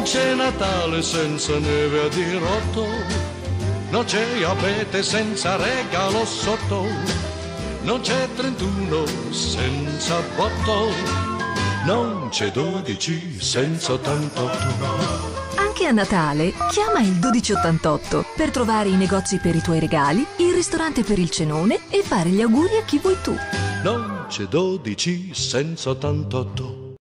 Non c'è Natale senza neve a dirotto, non c'è abete senza regalo sotto, non c'è 31 senza botto, non c'è 12 senza 88. Anche a Natale chiama il 1288 per trovare i negozi per i tuoi regali, il ristorante per il cenone e fare gli auguri a chi vuoi tu. Non c'è 12 senza 88.